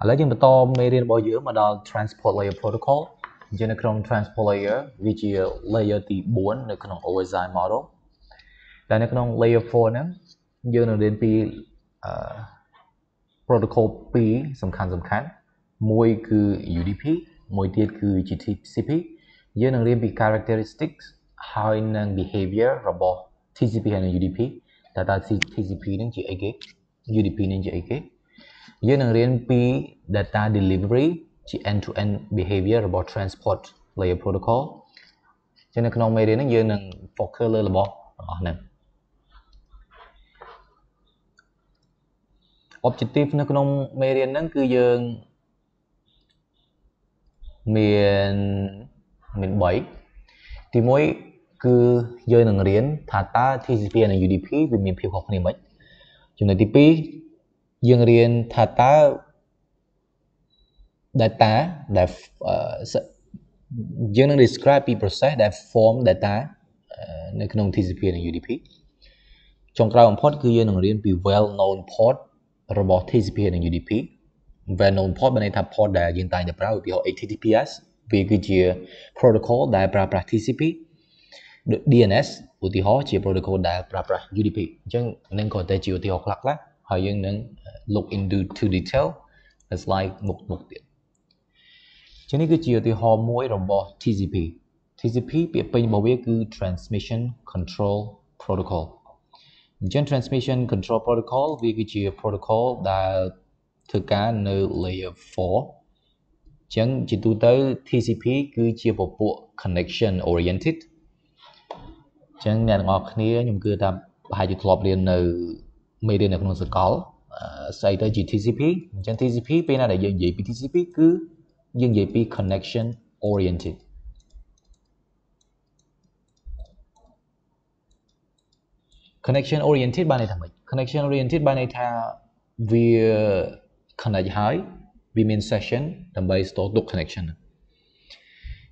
ឥឡូវយើងបន្តមេរៀនរបស់យើងមកដល់ transport layer protocol អញ្ចឹងនៅក្នុង transport layer វាជា layer ទី4នៅក្នុង OSI model តែនៅក្នុង layer 4ហ្នឹងយើងនឹងរៀនពី protocol 2សំខាន់សំខាន់មួយគឺ UDP មួយទៀតគឺ TCP យើងនឹងរៀនពី characteristics ហើយនឹង behavior របស់ TCP ហើយនិង UDP តើតើ TCP នឹងជាអីគេ UDP នឹងជាអីគេ យើងនឹងរៀនពី data delivery ជា end to end behavior របស់ transport layer protocol ចឹងនៅក្នុងមេរៀននេះយើងនឹង focus លើរបស់ទាំងអស់ហ្នឹង objective នៅក្នុងមេរៀនហ្នឹងគឺយើងមានមាន3ទី1គឺយើងនឹងរៀនថាតើ TCP និង UDP វាមានភាពខុសគ្នាមិនចំណុចទី2 យើងរៀនថាតើ data ដែលយើងនឹង describe ពី process ដែល form data នៅក្នុង TCP និង UDP ចុងក្រោយបំផុតគឺយើងនឹងរៀនពី well known port របស់ TCP និង UDP well known port មានន័យថា port ដែលយើងតែងតែប្រើឧទាហរណ៍ HTTPS វាគឺជា protocol ដែលប្រើប្រាស់ TCP DNS ឧទាហរណ៍ជា protocol ដែលប្រើប្រាស់ UDP អញ្ចឹងនឹងក៏តែជាឧទាហរណ៍ខ្លះខ្លះ ហើយយើងនឹង look into to detail as like មុខមុខទៀតចឹងនេះគឺជាឧទាហរណ៍មួយរបស់ TCP TCP ពាក្យពេញរបស់វាគឺ transmission control protocol អញ្ចឹង transmission control protocol វាគឺជា protocol ដែលធ្វើការនៅ layer 4អញ្ចឹងជាទូទៅ TCP គឺជាពពួក connection oriented អញ្ចឹងអ្នកទាំងអស់គ្នាខ្ញុំគិតថាប្រហែលជាធ្លាប់រៀននៅ មេរៀននៅក្នុងសកលស្អីទៅជា TCP អញ្ចឹង TCP ពេលណាដែលយើងនិយាយពី TCP គឺយើងនិយាយពី connection oriented connection oriented បានន័យថាម៉េច connection oriented បានន័យថាវា connect ហើយវាមាន session ដើម្បី store ទុក connection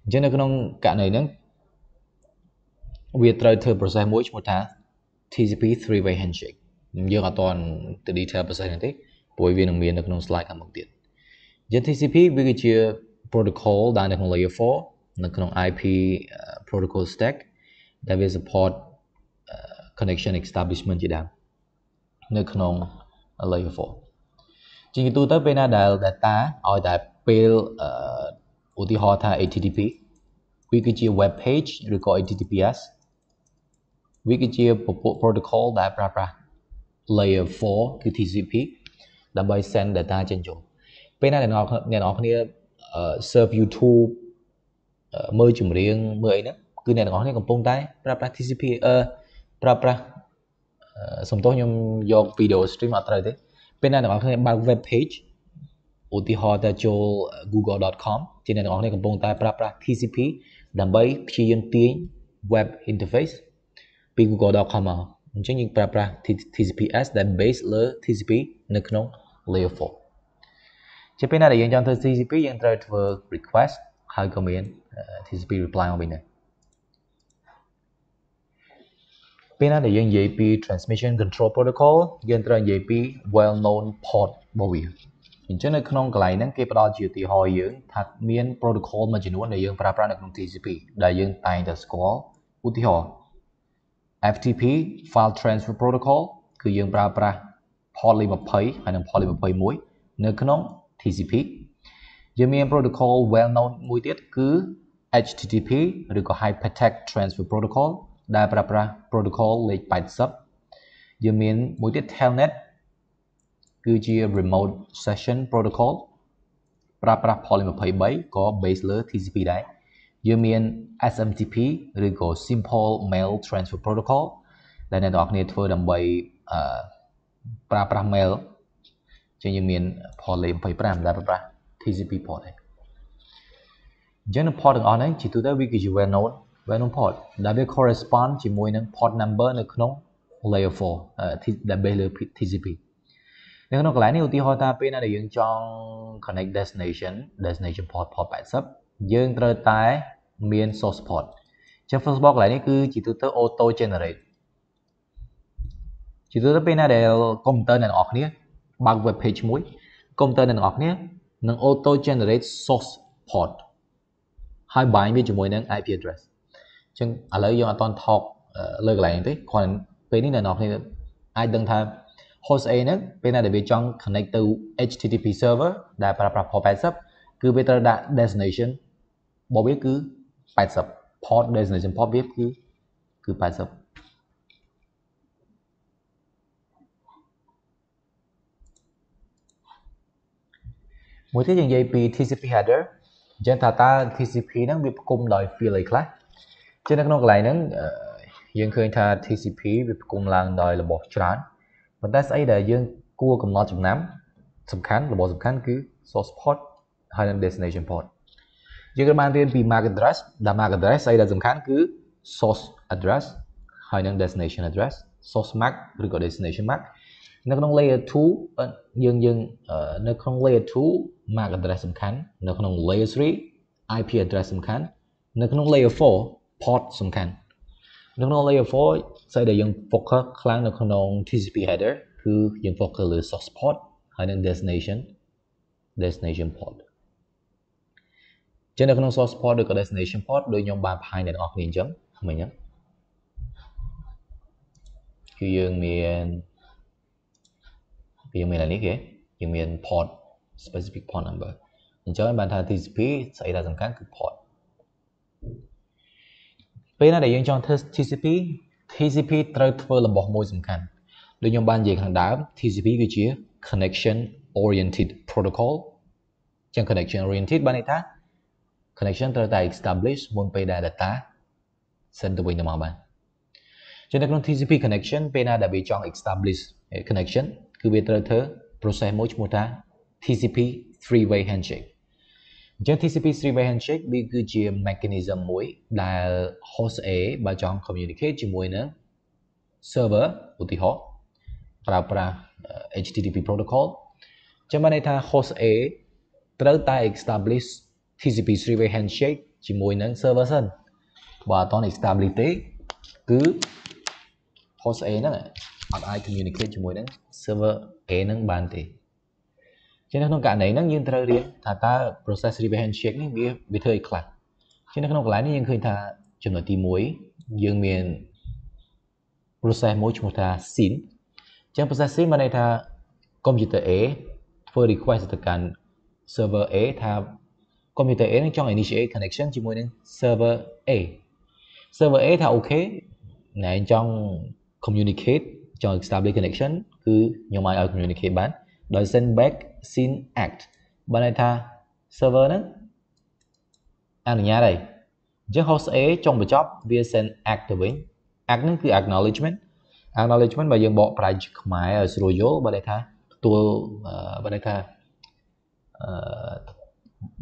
អញ្ចឹងនៅក្នុងករណីហ្នឹងវាត្រូវធ្វើ process មួយឈ្មោះថា TCP three way handshake យើងអត់ទាន់ទៅ detail process ហ្នឹងទេព្រោះវានឹងមាននៅក្នុង slide ខាងមុខទៀតអញ្ចឹង TCP វាគឺជា protocol ដែលនៅក្នុង layer 4នៅក្នុង IP protocol stack ដែលវា support connection establishment ជាដើមនៅក្នុង layer 4ជាងទូទៅពេលណាដែល data ឲ្យតែពេលឧទាហរណ៍ថា HTTP វាគឺជា web page ឬក៏ HTTPS វាគឺជាពពួក protocol ដែលប្រើប្រាស់ layer 4 គឺ TCP ដើម្បី send data ចេញចូលពេលណាអ្នកនរអ្នកនរគ្នា serve YouTube មើលចម្រៀងមើលអីហ្នឹងគឺអ្នកទាំងអស់គ្នាកំពុងតែប្រើប្រាស់ TCP អឺប្រើប្រាស់សំទោសខ្ញុំយក video stream អត់ត្រូវទេពេលណាអ្នកនរគ្នាបើក web page ឧទាហរណ៍ទៅចូល google.com ជាអ្នកទាំងអស់គ្នាកំពុងតែប្រើប្រាស់ TCP ដើម្បីព្យាយាមទាញ web interface ពី google.com មក អញ្ចឹងយើងប្រើប្រាស់ TCPS ដែល base លើ TCP នៅក្នុង layer 4ជាពេលណាដែលយើងចង់ធ្វើ TCP យើងត្រូវធ្វើ request ហើយក៏មាន TCP reply មកវិញដែរពេលណាដែលយើងនិយាយពី transmission control protocol យើងត្រូវនិយាយពី well known port របស់វាអញ្ចឹងនៅក្នុងកន្លែងហ្នឹងគេផ្ដល់ជាឧទាហរណ៍យើងថាមាន protocol មួយចំនួនដែលយើងប្រើប្រាស់នៅក្នុង TCP ដែលយើងតែងតែស្គាល់ឧទាហរណ៍ FTP file transfer protocol គឺយើងប្រើប្រាស់ port លេខ20ហើយនិង port លេខ21នៅក្នុង TCP យើងមាន protocol well known មួយទៀតគឺ HTTP ឬក៏ Hypertext Transfer Protocol ដែលប្រើប្រាស់ protocol លេខ80យើងមានមួយទៀត Telnet គឺជា remote session protocol ប្រើប្រាស់ port 23ក៏ base លើ TCP ដែរ យើងមាន SMTP ឬក៏ simple mail transfer protocol ដែលអ្នកនរគ្នាធ្វើដើម្បីអឺប្រើប្រាស់ mail ចឹងយើងមាន port លេខ25ដែលប្រើប្រាស់ TCP port ដែរអញ្ចឹងនៅ port ទាំងអស់ហ្នឹងជាទូទៅវាគឺជា well known well known port ដែលវា correspond ជាមួយនឹង port number នៅក្នុង layer 4ដែល base លើ TCP នៅក្នុងកន្លែងនេះឧទាហរណ៍ថាពេលណាដែលយើងចង់ connect destination destination port port 80យើងត្រូវតែ មាន source port ចឹង first port កន្លែងនេះគឺជាទូទៅ auto generate ជាទូទៅពេលណាដែលកុំព្យូទ័រអ្នកនរគ្នាបើក web page មួយកុំព្យូទ័រអ្នកទាំងអស់គ្នានឹង auto generate source port ហើយ bind វាជាមួយនឹង IP address អញ្ចឹងឥឡូវយើងអត់តន់ថកលើកន្លែងទេគ្រាន់ពេលនេះអ្នកនរគ្នាអាចដឹងថា host A ហ្នឹងពេលណាដែលវាចង់ connect ទៅ HTTP server ដែលប្រើប្រាស់ port 80គឺវាត្រូវដាក់ destination របស់វាគឺ 80 port destination port វាគឺគឺ80មួយទៀតយើងនិយាយពី TCP header អញ្ចឹងថាតើ TCP ហ្នឹងវាផ្គុំដោយ field អីខ្លះជានៅក្នុងកន្លែងហ្នឹងយើងឃើញថា TCP វាផ្គុំឡើងដោយរបស់ច្រើនប៉ុន្តែស្អីដែលយើងគួរកំណត់ចំណាំសំខាន់របស់សំខាន់គឺ source port ហើយនិង destination port យើងក៏បានរៀនពី MAC address ដែល MAC address ស្អីដែលសំខាន់គឺ source address ហើយនិង destination address source MAC ឬក៏ destination MAC នៅក្នុង layer 2យើងយើងនៅក្នុង layer 2 MAC address សំខាន់នៅក្នុង layer 3 IP address សំខាន់នៅក្នុង layer 4 port សំខាន់នៅក្នុង layer 4ស្អីដែលយើង focus ខ្លាំងនៅក្នុង TCP header គឺយើង focus លើ source port ហើយនិង destination destination port ចឹងនៅក្នុង source port ឬក៏ destination port ដូចខ្ញុំបានបង្ហាញអ្នកនរគ្នាអញ្ចឹងមិញហ្នឹងគឺយើងមានយើងមានអានេះគេយើងមាន port specific port number អញ្ចឹងបានថា TCP ស្អីដែលសំខាន់គឺ port ពេលណាដែលយើងចង់ធ្វើ TCP TCP ត្រូវធ្វើរបស់មួយសំខាន់ដូចខ្ញុំបាននិយាយខាងដើម TCP គឺជា connection oriented protocol ចឹង connection oriented បានន័យថា connection ត្រូវតែ establish មុនពេលដែល data send ទៅវិញទៅមកបានចឹងនៅក្នុង TCP connection ពេលណាដែលវាចង់ establish connection គឺវាត្រូវធ្វើ process មួយឈ្មោះថា TCP three way handshake អញ្ចឹង TCP three way handshake វាគឺជា mechanism មួយដែល host A បើចង់ communicate ជាមួយនឹង server ឧទាហរណ៍ប្រើប្រាស់ HTTP protocol ចឹងបានន័យថា host A ត្រូវតែ establish TCP three way handshake ជាមួយនឹង server សិនបើអត់ត establish ទេគឺ host A ហ្នឹងអត់អាច communicate ជាមួយនឹង server A ហ្នឹងបានទេជានៅក្នុងករណីហ្នឹងយើងត្រូវរៀនថាតើ process reverse handshake នេះវាវាធ្វើអីខ្លះជានៅក្នុងកន្លែងនេះយើងឃើញថាចំណុចទី1យើងមាន process មួយឈ្មោះថា SYN អញ្ចឹង process SYN បានន័យថា computer A ធ្វើ request ទៅកាន់ server A ថា computer A នឹងចង់ initiate connection ជាមួយនឹង server A server A ថាអូខេណែចង់ communicate ចង់ establish connection គឺខ្ញុំអាចឲ្យ communicate បានដោយ send back sin act បើន័យថា server ហ្នឹងអនុញ្ញាតហើយអញ្ចឹង host A ចុងបញ្ចប់វា send act ទៅវិញ act ហ្នឹងគឺ acknowledgement acknowledgement បើយើងបកប្រែខ្មែរឲ្យស្រួលយល់បើន័យថាទទួលបើន័យថាអឺ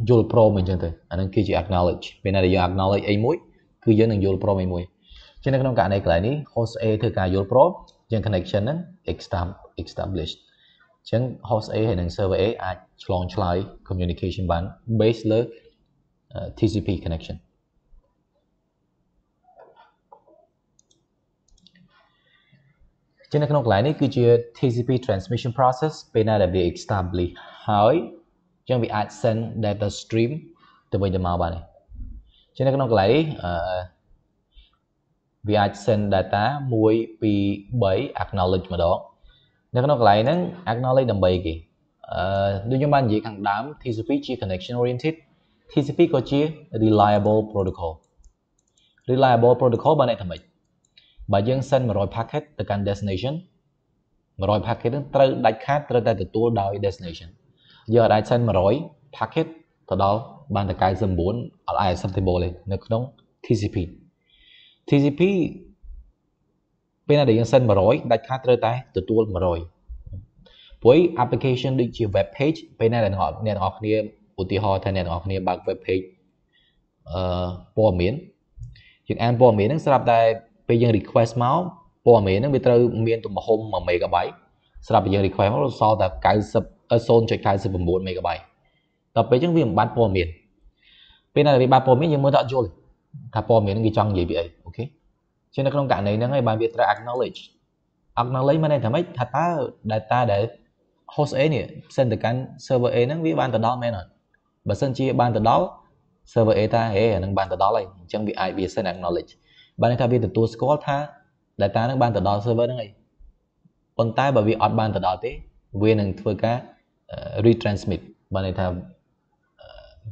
យល់ព្រមអញ្ចឹងទៅអាហ្នឹងគឺជា acknowledge ពេលណាដែលយើង acknowledge អីមួយគឺយើងនឹងយល់ព្រមអីមួយចឹងនៅក្នុងករណីកន្លែងនេះ host A ធ្វើការយល់ព្រមយើង connection ហ្នឹង establish អញ្ចឹង host A ហើយនិង server A អាចឆ្លងឆ្លើយ communication បាន based លើ TCP connection ចឹងនៅក្នុងកន្លែងនេះគឺជា TCP transmission process ពេលណាដែលវា establish ហើយ ចឹងវាអាច send data stream ទៅវិញទៅមកបានទេចឹងនៅក្នុងកន្លែងនេះអឺវាអាច send data 1 2 3 acknowledge ម្ដងនៅក្នុងកន្លែងហ្នឹង acknowledge ដើម្បីគេអឺដូចខ្ញុំបាននិយាយខាងដើម TCP ជា connection oriented TCP ក៏ជា reliable protocol reliable protocol បានន័យថាម៉េចបើយើង send 100 packet ទៅកាន់ destination 100 packet ហ្នឹងត្រូវដាច់ខាតត្រូវតែទទួលដោយ destination យើងអាច send 100 packet ទៅដល់បានតែ99អត់អាច acceptable ទេនៅក្នុង TCP TCP ពេលណាដែលយើង send 100ដាច់ខាតត្រូវតែទទួល100ព្រោះ application ដូចជា web page ពេលណាដែលអ្នកទាំងអស់គ្នាឧទាហរណ៍ថាអ្នកទាំងអស់គ្នាបើក web page អឺព័ត៌មានយើងអានព័ត៌មានហ្នឹងស្រាប់តែពេលយើង request មកព័ត៌មានហ្នឹងវាត្រូវមានទំហំ1 MB ស្រាប់តែយើង request មកសល់តែ90 0.99 MB ដល់ពេលអញ្ចឹងវាមិនបានព័ត៌មានពេលណាវាបានព័ត៌មានយើងមើលទៅអត់យល់ថាព័ត៌មានហ្នឹងគេចង់និយាយពីអីអូខេជានៅក្នុងករណីហ្នឹងហើយបានវាត្រូវ acknowledge acknowledge មានន័យថាម៉េចថាតើ data ដែល host A នេះ send ទៅកាន់ server A ហ្នឹងវាបានទៅដល់មែនអត់បើសិនជាបានទៅដល់ server A ថាហេអានឹងបានទៅដល់ហើយអញ្ចឹងវាអាចវា send acknowledge បានន័យថាវាទទួលស្គាល់ថា data ហ្នឹងបានទៅដល់ server ហ្នឹងហើយប៉ុន្តែបើវាអត់បានទៅដល់ទេវានឹងធ្វើការ retransmit បានន័យថា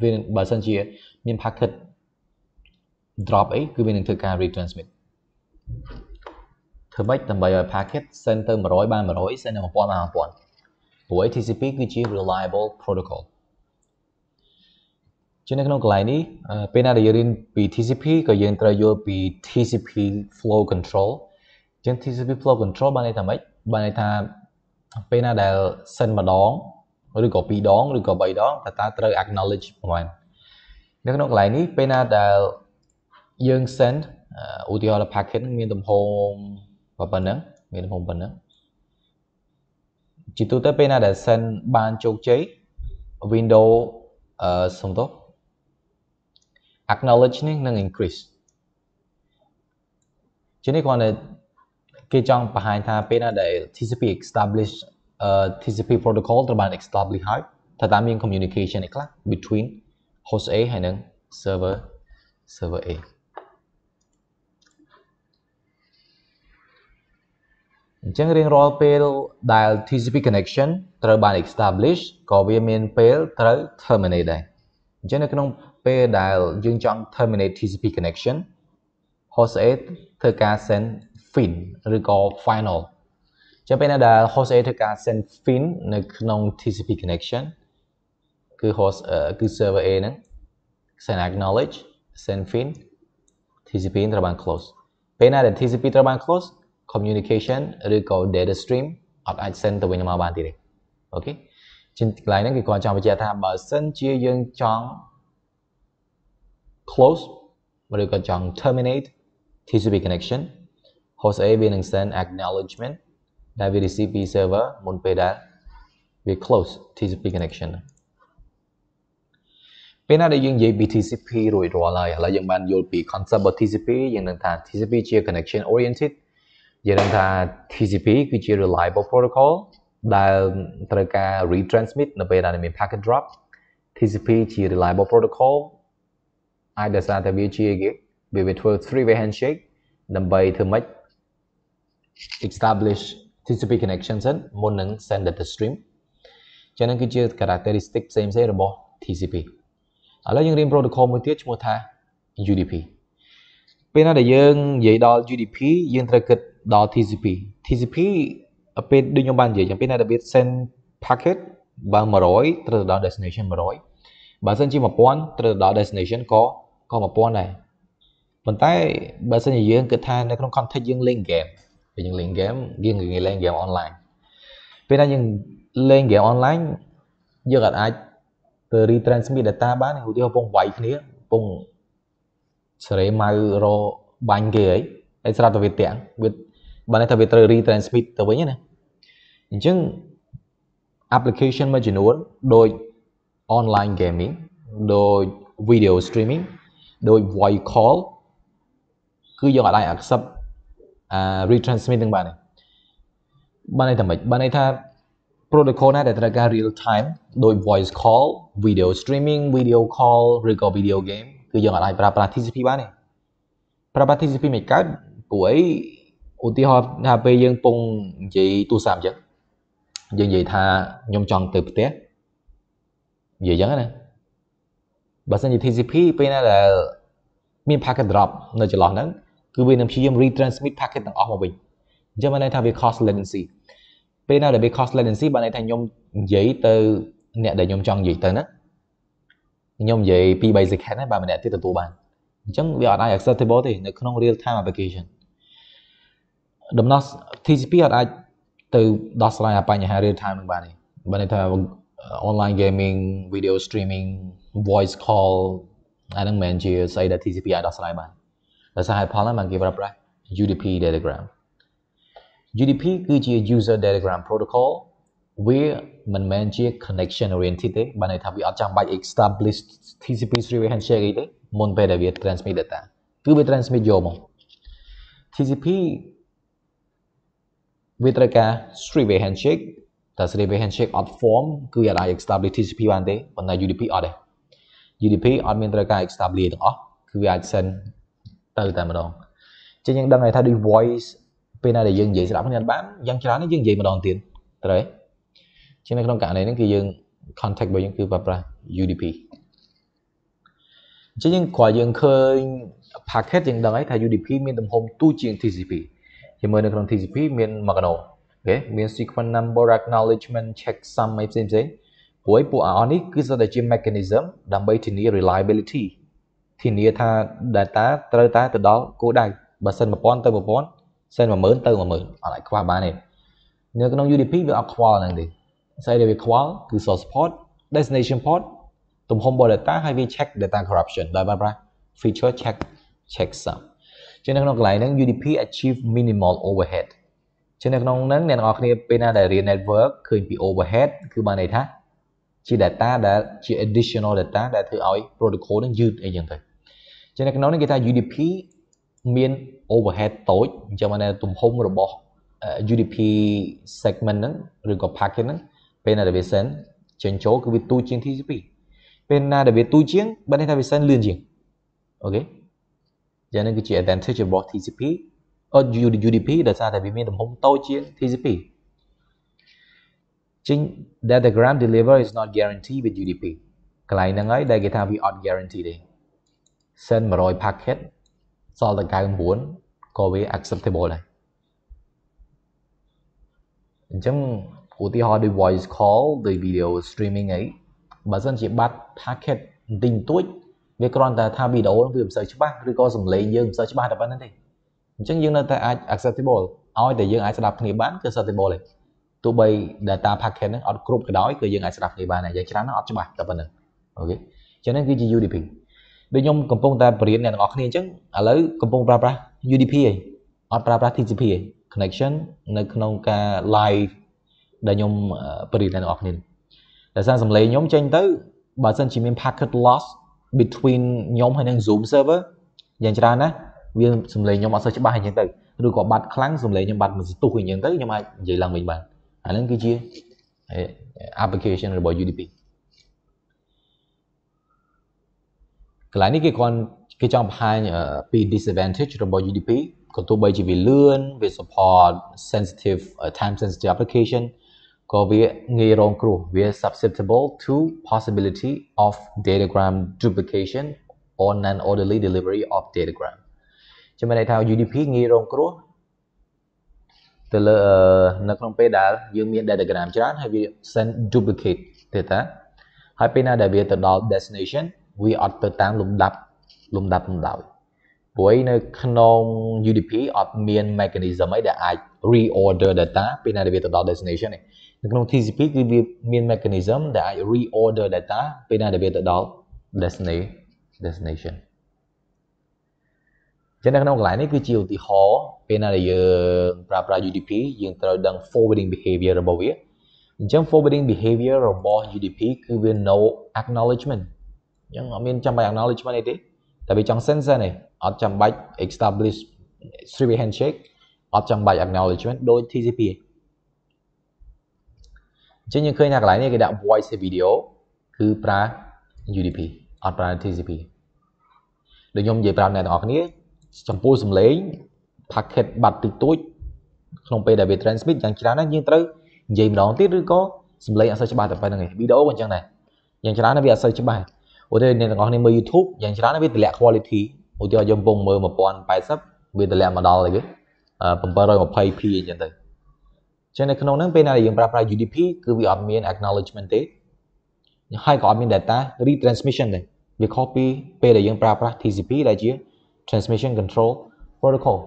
វាបើសិនជាមាន packet drop អីគឺវានឹងធ្វើការ retransmit ធ្វើម៉េចដើម្បីឲ្យ packet send ទៅ100បាន100 send ទៅ1000បាន1000ព្រោះ TCP គឺជា reliable protocol ជានៅក្នុងកន្លែងនេះពេលណាដែលយើងរៀនពី TCP ក៏យើងត្រូវយល់ពី TCP flow control ជាង TCP flow control បានន័យថាម៉េចបានន័យថាពេលណាដែល send ម្ដង ឬក៏2ដងឬក៏3ដងតើតើត្រូវ acknowledge ប្រហែលនៅក្នុងកន្លែងនេះពេលណាដែលយើង send ឧទាហរណ៍ packet មានទំហំប៉ុណ្ណឹងមានទំហំប៉ុណ្ណឹងជាទូទៅពេលណាដែល send បានជោគជ័យ window អឺសំទោស acknowledge នេះនឹង increase ជានេះគ្រាន់តែគេចង់បង្ហាញថាពេលណាដែល TCP establish uh, TCP protocol ត្រូវបាន establish ហើយថាតើមាន communication អីខ្លះ between host A ហើយនិង server server A អញ្ចឹងរៀងរាល់ពេលដែល TCP connection ត្រូវបាន establish ក៏វាមានពេលត្រូវ terminate ដែរអញ្ចឹងនៅក្នុងពេលដែលយើងចង់ terminate TCP connection host A ធ្វើការ send fin ឬក៏ final ចឹងពេលណាដែល host A ធ្វើការ send fin នៅក្នុង TCP connection គឺ host គឺ server A ហ្នឹង send acknowledge send fin TCP ត្រូវបាន close ពេលណាដែល TCP ត្រូវបាន close communication ឬក៏ data stream អត់អាច send ទៅវិញមកបានទៀតទេអូខេជាកន្លែងហ្នឹងគឺគាត់ចង់បញ្ជាក់ថាបើសិនជាយើងចង់ close ឬក៏ចង់ terminate TCP connection host A វានឹង send acknowledgement ដែលវា receive ពី server មុនពេលដែលវា close TCP connection ពេលណាដែលយើងនិយាយពី TCP រួចរាល់ហើយឥឡូវយើងបានយល់ពី concept របស់ TCP យើងនឹងថា TCP ជា connection oriented យើងនឹងថា TCP គឺជា reliable protocol ដែលត្រូវការ retransmit នៅពេលដែលមាន packet drop TCP ជា reliable protocol អាចដោយសារតែវាជាគេវាធ្វើ three way handshake ដើម្បីធ្វើម៉េច establish TCP connection សិនមុននឹង send data stream ចឹងហ្នឹងគឺជា characteristic ផ្សេងផ្សេងរបស់ TCP ឥឡូវយើងរៀន protocol មួយទៀតឈ្មោះថា UDP ពេលណាដែលយើងនិយាយដល់ UDP យើងត្រូវគិតដល់ TCP TCP ពេលដូចខ្ញុំបាននិយាយចឹងពេលណាដែលវា send packet បើ100ត្រូវទៅដល់ destination 100បើសិនជា1000ត្រូវទៅដល់ destination ក៏ក៏1000ដែរប៉ុន្តែបើសិនជាយើងគិតថានៅក្នុង context យើងលេង game ពេលយើងលេង game យើងងាយលេង game online ពេលណាយើងលេង game online យើងអាចទៅ retransmit data បានឧទាហរណ៍ពងវាយគ្នាពងសេរីម៉ៅរបាញ់គេអីហើយស្រាប់តែវាទាំងវាបានថាវាត្រូវ retransmit ទៅវិញណាអញ្ចឹង application មួយចំនួនដូច online gaming ដូច video streaming ដូច voice call គឺយើងអាច accept អា retransmit នឹងបានទេបានន័យថាម៉េចបានន័យថា protocol ណាដែលត្រូវការ real time ដូច voice call video streaming video call ឬក៏ video game គឺយើងអាចប្រើប្រាស់ TCP បានទេប្រើប្រាស់ TCP មិនកើតព្រោះអីឧទាហរណ៍ថាពេលយើងពងនិយាយទូរស័ព្ទអញ្ចឹងយើងនិយាយថាខ្ញុំចង់ទៅផ្ទះនិយាយអញ្ចឹងណាបើសិនជា TCP ពេលណាដែលមាន packet drop នៅចន្លោះហ្នឹង គឺវានឹងព្យាយាម retransmit packet ទាំងអស់មកវិញអញ្ចឹងបានន័យថាវា cost latency ពេលណាដែលវា cost latency បានន័យថាខ្ញុំនិយាយទៅអ្នកដែលខ្ញុំចង់និយាយទៅណាខ្ញុំនិយាយ2 3 second ហើយបើម្នាក់ទៀតទទួលបានអញ្ចឹងវាអត់អាច acceptable ទេនៅក្នុង real time application ដំណោះ TCP អត់អាចទៅដោះស្រាយបញ្ហា real time នឹងបានទេបើន័យថា online gaming video streaming voice call អានឹងមិនជាស្អីដែល TCP អាចដោះស្រាយបាន ដោយសារហេតុផលហ្នឹងបានគេប្រើប្រាស់ UDP datagram UDP គឺជា user datagram protocol វាមិនមែនជា connection oriented ទេបានន័យថាវាអត់ចាំបាច់ establish TCP three way handshake អីទេមុនពេលដែលវា transmit data គឺវា transmit យកមក TCP វាត្រូវការ three way handshake តែ three-way handshake អត់ form គឺអាច establish TCP បានទេប៉ុន្តែ UDP អត់ទេ UDP អត់មានត្រូវការ establish ទាំងអស់គឺវាអាច send ទៅតែម្ដងចឹងយើងដឹងហើយថាដូច voice ពេលណាដែលយើងនិយាយស្ដាប់គ្នាបានយ៉ាងច្រើនយើងនិយាយម្ដងទៀតត្រូវទេចឹងនៅក្នុងករណីនេះគឺយើង contact របស់យើងគឺប្រើប្រាស់ UDP អញ្ចឹងយើងគ្រាន់យើងឃើញ packet យើងដឹងហើយថា UDP មានទំហំទូជាង TCP ជាមួយនៅក្នុង TCP មានមួយកណោអូខេមាន sequence number acknowledgement checksum អីផ្សេងផ្សេងព្រោះពួកអស់នេះគឺសុទ្ធតែជា mechanism ដើម្បីធានា reliability ធានាថា data ត្រូវតែទៅដល់គោលដៅបើសិន1000ទៅ1000សិន10000ទៅ10000អត់អាចខ្វះបានទេនៅក្នុង UDP វាអត់ខ្វល់ហ្នឹងទេស្អីដែលវាខ្វល់គឺ source port destination port ទំហំរបស់ data ហើយវា check data corruption ដោយប្រើប្រាស់ feature check check sum ជានៅក្នុងកន្លែងហ្នឹង UDP achieve minimal overhead ជានៅក្នុងហ្នឹងអ្នកនរគ្នាពេលណាដែលរៀន network ឃើញពី overhead គឺបានន័យថាជា data ដែលជា additional data ដែលធ្វើឲ្យ protocol នឹងយឺតអីចឹងទៅ ជានៅក្នុងនេះគេថា UDP មាន overhead តូចអញ្ចឹងបានទំហំរបស់ UDP segment ហ្នឹងឬក៏ packet ហ្នឹងពេលណាដែលវា send ចេញចូលគឺវាទូជាង TCP ពេលណាដែលវាទូជាងបានន័យថាវា send លឿនជាងអូខេយ៉ាងនេះគឺជា advantage របស់ TCP អត់ UDP ដោយសារតែវាមានទំហំតូចជាង TCP ជាង datagram deliver is not guarantee with UDP កន្លែងហ្នឹងហើយដែលគេថាវាអត់ guarantee ទេ send 100 packet សល់តែ99ក៏វា acceptable ដែរអញ្ចឹងឧទាហរណ៍ដូច voice call ដូច video streaming អីបើសិនជាបាត់ packet បន្តិចបន្តួចវាគ្រាន់តែថាវីដេអូវាមិនសូវច្បាស់ឬក៏សំឡេងយើងមិនសូវច្បាស់តែប៉ុណ្្នឹងទេអញ្ចឹងយើងនៅតែអាច acceptable ឲ្យតែយើងអាចស្ដាប់គ្នាបានគឺ acceptable ទេទោះបី data packet ហ្នឹងអត់គ្រប់ក៏ដោយគឺយើងអាចស្ដាប់គ្នាបានដែរយ៉ាងច្រើនអត់ច្បាស់តែប៉ុណ្្នឹងអូខេអញ្ចឹងហ្នឹងគឺជា UDP ដូចខ្ញុំកំពុងតែបរៀនអ្នកទាំងអស់គ្នាអញ្ចឹងឥឡូវកំពុងប្រើប្រាស់ UDP ឯងអត់ប្រើប្រាស់ TCP ឯង connection នៅក្នុងការ live ដែលខ្ញុំបរៀនអ្នកទាំងអស់គ្នាដោយសារសំឡេងខ្ញុំចេញទៅបើសិនជាមាន packet loss between ខ្ញុំហើយនឹង Zoom server យ៉ាងច្រើនណាវាសំឡេងខ្ញុំអត់សូវច្បាស់អញ្ចឹងទៅឬក៏បាត់ខ្លាំងសំឡេងខ្ញុំបាត់មួយសន្ទុះអញ្ចឹងទៅខ្ញុំអាចនិយាយឡើងវិញបានអាហ្នឹងគឺជា application របស់ UDP កន្លែងនេះគេគ្រាន់គេចង់បង្ហាញពី disadvantage របស់ UDP ក៏ទោះបីជាវាលឿនវា support sensitive time sensitive application ក៏វាងាយរងគ្រោះវា susceptible to possibility of datagram duplication or non-orderly delivery of datagram ចាំន័យថា UDP ងាយរងគ្រោះទៅលើនៅក្នុងពេលដែលយើងមាន datagram ច្រើនហើយវា send duplicate data ហើយពេលណាដែលវាទៅដល់ destination វាអត់ទៅតាមលំដាប់លំដាប់លំដោយព្រោះនៅក្នុង UDP អត់មាន mechanism អីដែលអាច reorder data ពេលណាដែលវាទៅដល់ destination ទេនៅក្នុង TCP គឺវាមាន mechanism ដែលអាច reorder data ពេលណាដែលវាទៅដល់ destination destination ចឹងនៅក្នុងកន្លែងនេះគឺជាឧទាហរណ៍ពេលណាដែលយើងប្រើប្រាស់ UDP យើងត្រូវដឹង forwarding behavior របស់វាអញ្ចឹង forwarding behavior របស់ UDP គឺវា no acknowledgement អញ្ចឹងអត់មានចាំបាច់ acknowledgement អីទេតែវាចង់ send send ឯងអត់ចាំបាច់ establish three way handshake អត់ចាំបាច់ acknowledgement ដូច TCP ឯងអញ្ចឹងយើងឃើញថាកន្លែងនេះគេដាក់ voice video គឺប្រើ UDP អត់ប្រើ TCP ដូចខ្ញុំនិយាយប្រាប់អ្នកទាំងអស់គ្នាចំពោះសំឡេង packet បាត់តិចតួចក្នុងពេលដែលវា transmit យ៉ាងច្រើនណាស់យើងត្រូវនិយាយម្ដងទៀតឬក៏សំឡេងអត់សូវច្បាស់តែប៉ុណ្្នឹងឯងវីដេអូក៏អញ្ចឹងដែរយ៉ាងច្រើនណាស់វាអត់សូវច្បាស់ ឧទាហរណ៍អ្នកទាំងអស់គ្នាមើល YouTube យ៉ាងច្រើនណាស់វាតម្លាក់ quality ឧទាហរណ៍យើងកំពុងមើល1080វាតម្លាក់មកដល់អីគេ 720p អញ្ចឹងទៅចឹងនៅក្នុងហ្នឹងពេលណាយើងប្រើប្រាស់ UDP គឺវាអត់មាន acknowledgement ទេហើយក៏អត់មាន data retransmission ដែរវាខុសពីពេលដែលយើងប្រើប្រាស់ TCP ដែលជា transmission control protocol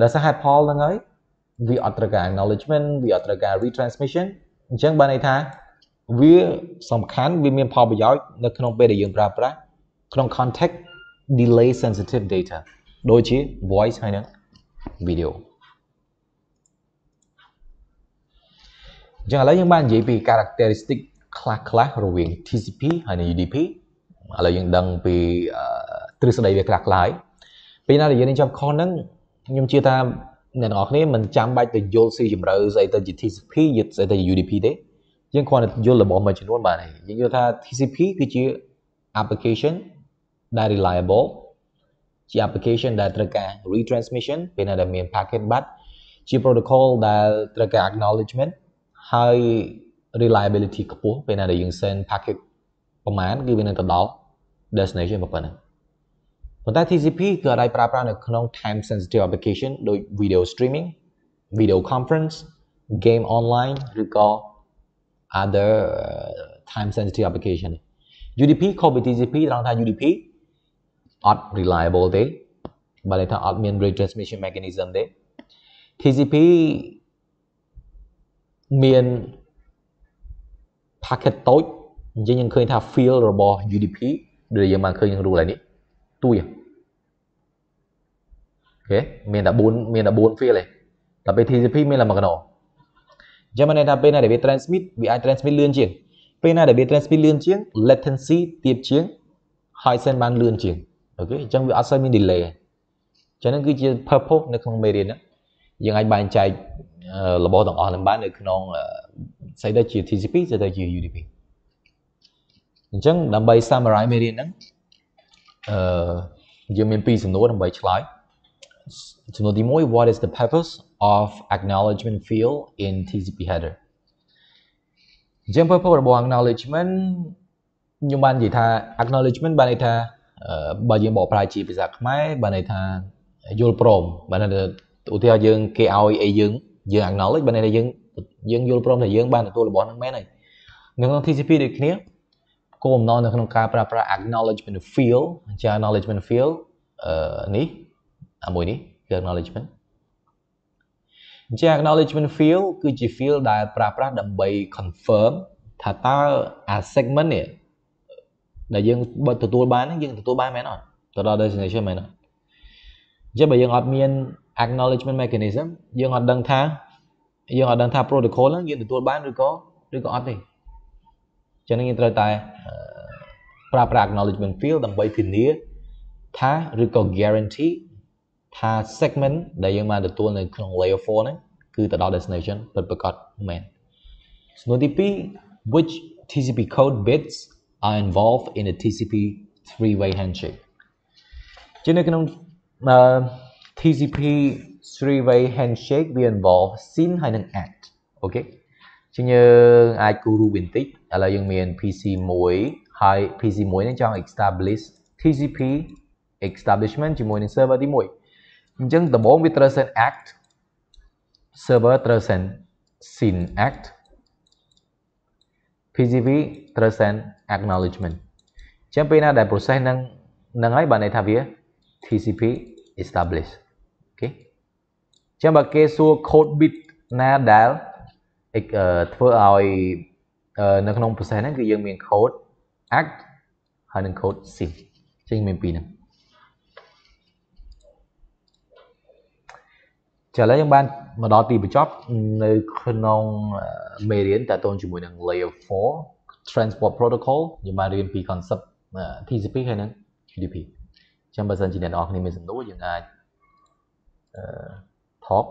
ដោយសារហេតុផលហ្នឹងហើយវាអត់ត្រូវការ acknowledgement វាអត់ត្រូវការ retransmission អញ្ចឹងបានន័យថា វាសំខាន់វាមានផលប្រយោជន៍នៅក្នុងពេលដែលយើងប្រើប្រាស់ក្នុង context delay sensitive data ដូចជា voice ហើយនិង video អញ្ចឹងឥឡូវយើងបាននិយាយពី characteristic ខ្លះខ្លះរវាង TCP ហើយនិង UDP ឥឡូវយើងដឹងពីទ្រឹស្ដីវាខ្លះខ្លះហើយពេលណាដែលយើងនឹងចាប់ខុសហ្នឹងខ្ញុំជឿថាអ្នកទាំងអស់គ្នាមិនចាំបាច់ទៅយល់ស៊ីជម្រៅស្អីទៅជា TCP យស្អីទៅជា UDP ទេ យើងគ្រាន់តែយល់របស់មួយចំនួនបានហើយយើងយល់ថា TCP គឺជា application ដែល reliable ជា application ដែលត្រូវការ retransmission ពេលណាដែលមាន packet បាត់ជា protocol ដែលត្រូវការ acknowledgement ហើយ reliability ខ្ពស់ពេលណាដែលយើង send packet ប្រមាណគឺវានឹងទៅដល់ destination ប៉ុណ្ណឹងប៉ុន្តែ TCP គឺអាចប្រើប្រាស់នៅក្នុង time sensitive application ដូច video streaming video conference game online ឬក៏ other time sensitive application UDP ខុសពី TCP ត្រង់ថា UDP អត់ reliable ទេបើន័យថាអត់មាន retransmission mechanism ទេ TCP មាន packet តូចអញ្ចឹងយើងឃើញថា field របស់ UDP ដែលយើងបានឃើញក្នុង rule នេះទួយអូខេមានតែ4មានតែ4 field ទេតែពេល TCP មានតែមួយកណោ អញ្ចឹងមានន័យថាពេលណាដែលវា transmit វាអាច transmit លឿនជាងពេលណាដែលវា transmit លឿនជាង latency ទាបជាងហើយ send បានលឿនជាងអូខេអញ្ចឹងវាអត់សូវមាន delay អញ្ចឹងហ្នឹងគឺជា purpose នៅក្នុងមេរៀនហ្នឹងយើងអាចបែងចែករបស់ទាំងអស់នឹងបាននៅក្នុងស្អីទៅជា TCP ស្អីទៅជា UDP អញ្ចឹងដើម្បី summarize មេរៀនហ្នឹងអឺយើងមានពីរសំណួរដើម្បីឆ្លើយសំណួរទី1 what is the purpose of acknowledgement field in TCP header អញ្ចឹង purpose របស់ acknowledgement ខ្ញុំបាននិយាយថា acknowledgement បានន័យថាបើយើងបកប្រែជាភាសាខ្មែរបានន័យថាយល់ព្រមបានន័យថាឧទាហរណ៍យើងគេឲ្យអីយើងយើង acknowledge បានន័យថាយើងយើងយល់ព្រមថាយើងបានទទួលរបស់ហ្នឹងមែនហើយនៅក្នុង TCP ដូចគ្នាគោលបំណងនៅក្នុងការប្រើប្រាស់ acknowledgement field អញ្ចឹង acknowledgement field អឺនេះអាមួយនេះគឺ acknowledgement អញ្ចឹង acknowledgement field គឺជា field ដែលប្រើប្រាស់ដើម្បី confirm ថាតើអា segment នេះដែលយើងបើទទួលបានយើងទទួលបានមែនអត់ទៅដល់ destination មែនអត់អញ្ចឹងបើយើងអត់មាន acknowledgement mechanism យើងអត់ដឹងថាយើងអត់ដឹងថា protocol ហ្នឹងយើងទទួលបានឬក៏ឬក៏អត់ទេចឹងយើងត្រូវតែប្រើប្រាស់ acknowledgement field ដើម្បីធានាថាឬក៏ guarantee ថា segment ដែលយើងបានទទួលនៅក្នុង layer 4ហ្នឹងគឺទៅដល់ destination ពិតប្រាកដមែនសំណួរទី2 which TCP code bits are involved in a TCP three way handshake ជានៅក្នុង TCP three way handshake វា involve SYN ហើយនិង ACK អូខេជាងយើងអាចគូររូបបន្តិចឥឡូវយើងមាន PC មួយហើយ PC មួយនឹងចង់ establish TCP establishment ជាមួយនឹង server ទី1 អញ្ចឹងដំបូងវាត្រូវ send act server ត្រូវ send SYN act PGP ត្រូវ send acknowledgement អញ្ចឹងពេលណាដែល process នឹងនឹងហើយបានន័យថាវា TCP establish អូខេអញ្ចឹងបើគេសួរ code bit ណាដែលធ្វើឲ្យនៅក្នុង process ហ្នឹងគឺយើងមាន code act ហើយនិង code sim ចឹងមានពីរហ្នឹង ចាឥឡូវយើងបានមកដល់ទីបញ្ចប់នៅក្នុងមេរៀនតទៅជាមួយនឹង layer 4 transport protocol យើងបានរៀនពី concept TCP ហើយនិង UDP ចឹងបើសិនជាអ្នកនរគ្នាមានសំណួរយើងអាច talk